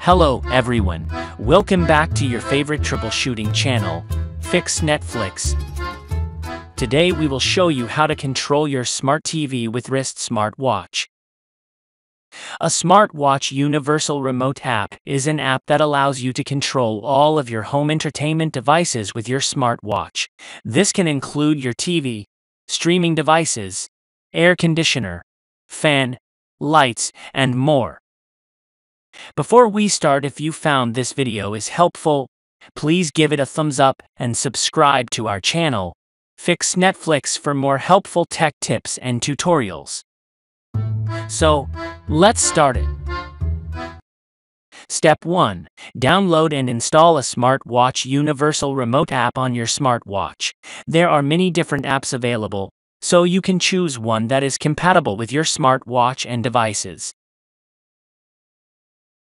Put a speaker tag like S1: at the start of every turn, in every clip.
S1: Hello, everyone. Welcome back to your favorite troubleshooting channel, Fix Netflix. Today we will show you how to control your smart TV with Wrist Smartwatch. A smartwatch universal remote app is an app that allows you to control all of your home entertainment devices with your smartwatch. This can include your TV, streaming devices, air conditioner, fan, lights, and more. Before we start if you found this video is helpful, please give it a thumbs up and subscribe to our channel, Fix Netflix for more helpful tech tips and tutorials. So, let's start it. Step 1. Download and install a smartwatch universal remote app on your smartwatch. There are many different apps available, so you can choose one that is compatible with your smartwatch and devices.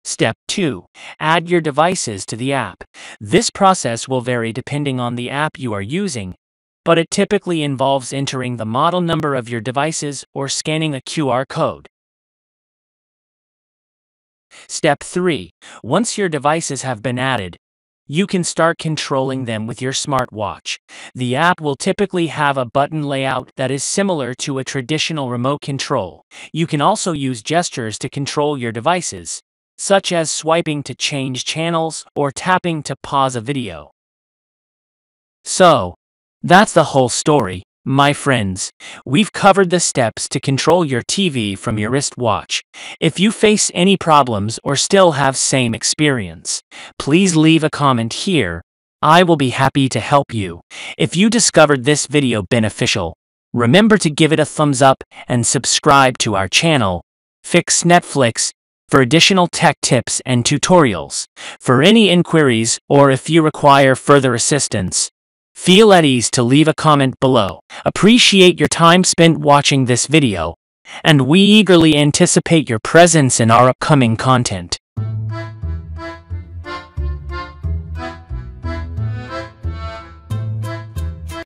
S1: Step 2. Add your devices to the app. This process will vary depending on the app you are using, but it typically involves entering the model number of your devices or scanning a QR code. Step 3. Once your devices have been added, you can start controlling them with your smartwatch. The app will typically have a button layout that is similar to a traditional remote control. You can also use gestures to control your devices such as swiping to change channels or tapping to pause a video. So, that's the whole story, my friends. We've covered the steps to control your TV from your wristwatch. If you face any problems or still have same experience, please leave a comment here. I will be happy to help you. If you discovered this video beneficial, remember to give it a thumbs up and subscribe to our channel, Fix Netflix, for additional tech tips and tutorials. For any inquiries or if you require further assistance, feel at ease to leave a comment below. Appreciate your time spent watching this video, and we eagerly anticipate your presence in our upcoming content.